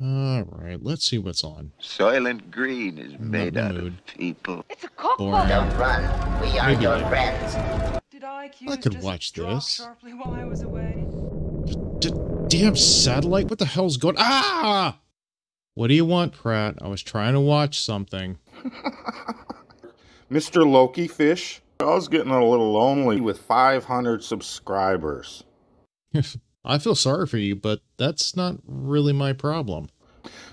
All right, let's see what's on. Soylent Green is I'm made out the of people. It's a cookbook. Boring. Don't run. We are Maybe your later. friends. Did I accuse I could just watch drop this. sharply while I was away? D- damn satellite! What the hell's going? Ah! What do you want, Pratt? I was trying to watch something. Mr. Loki Fish, I was getting a little lonely with 500 subscribers. I feel sorry for you, but that's not really my problem.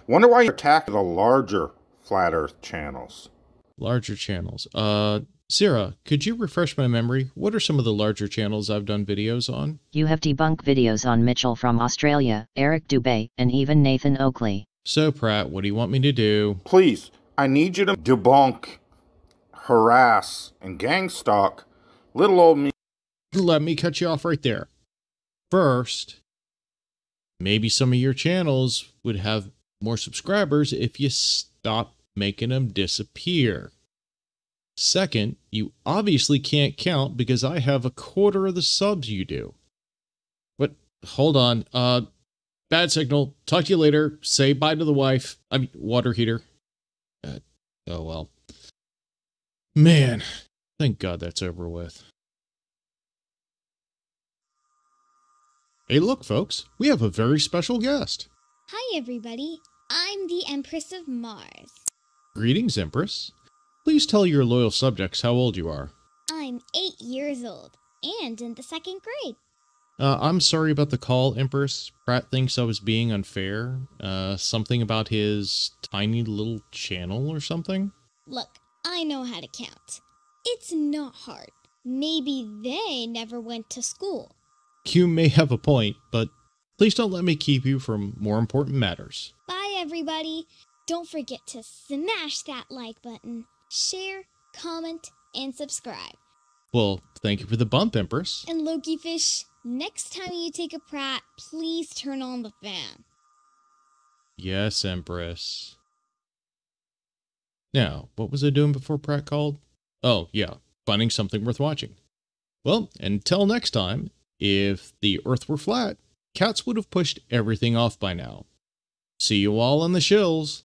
Wonder why you attack the larger flat Earth channels. Larger channels. Uh, Sarah, could you refresh my memory? What are some of the larger channels I've done videos on? You have debunked videos on Mitchell from Australia, Eric Dubay, and even Nathan Oakley. So, Pratt, what do you want me to do? Please, I need you to debunk, harass, and gang stalk little old me. Let me cut you off right there. First, maybe some of your channels would have more subscribers if you stop making them disappear. Second, you obviously can't count because I have a quarter of the subs you do. But hold on. Uh bad signal. Talk to you later. Say bye to the wife. I mean water heater. Uh, oh well. Man, thank God that's over with. Hey, look, folks, we have a very special guest. Hi, everybody. I'm the Empress of Mars. Greetings, Empress. Please tell your loyal subjects how old you are. I'm eight years old and in the second grade. Uh, I'm sorry about the call, Empress. Pratt thinks I was being unfair. Uh, something about his tiny little channel or something? Look, I know how to count. It's not hard. Maybe they never went to school. You may have a point, but please don't let me keep you from more important matters. Bye, everybody. Don't forget to smash that like button, share, comment, and subscribe. Well, thank you for the bump, Empress. And Loki Fish, next time you take a prat, please turn on the fan. Yes, Empress. Now, what was I doing before Pratt called? Oh, yeah, finding something worth watching. Well, until next time, if the Earth were flat, cats would have pushed everything off by now. See you all on the shills.